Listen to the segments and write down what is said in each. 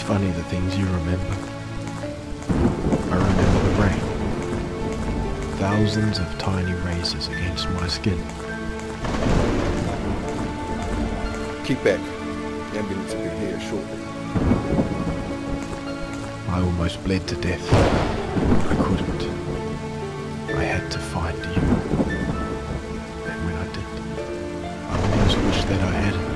funny the things you remember. I remember the rain. Thousands of tiny razors against my skin. Keep back. The ambulance will be here shortly. I almost bled to death. I couldn't. I had to find you. And when I did, I almost wish that I hadn't.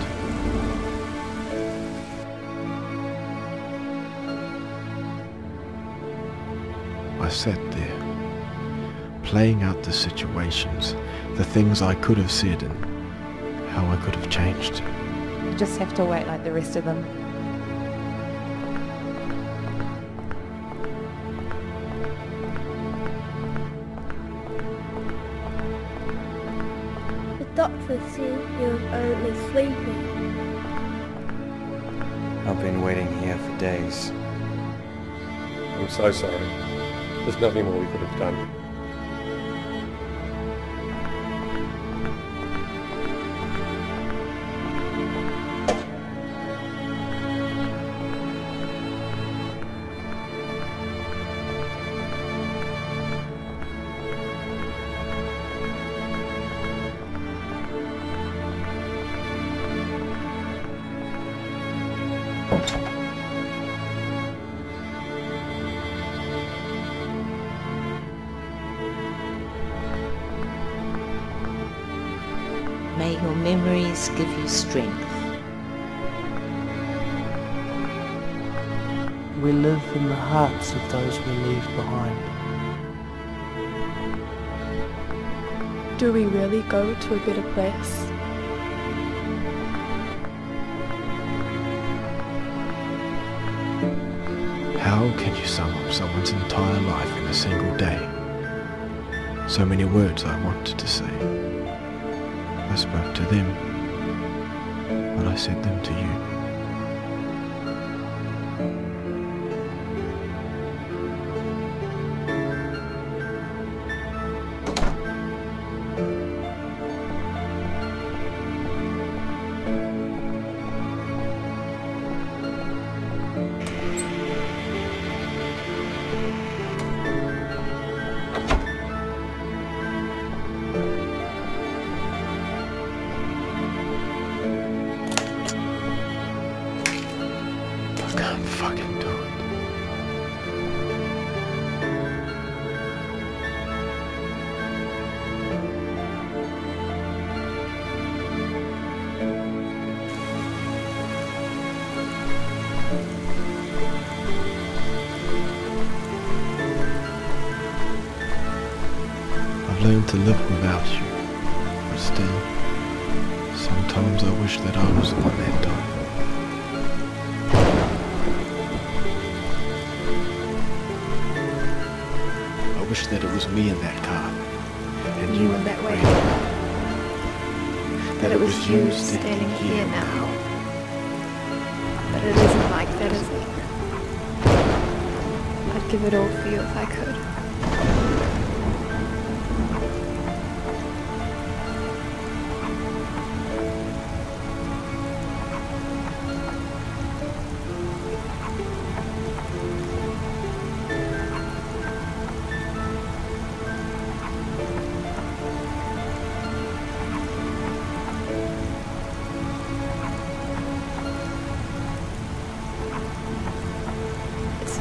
I sat there, playing out the situations, the things I could have said and how I could have changed. You just have to wait like the rest of them. The doctor said you're only sleeping. I've been waiting here for days. I'm so sorry. There's nothing more we could have done. May your memories give you strength. We live in the hearts of those we leave behind. Do we really go to a better place? How can you sum up someone's entire life in a single day? So many words I wanted to say. I spoke to them, but I said them to you. Can't fucking do it. I've learned to live without you, but still, sometimes I wish that I was the one that died. Wish that it was me in that car. And You in that way. That, it was you standing here now. But it isn't like that, is it? I'd give it all for you if I could.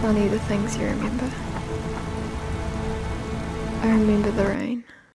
Funny the things you remember. I remember the rain.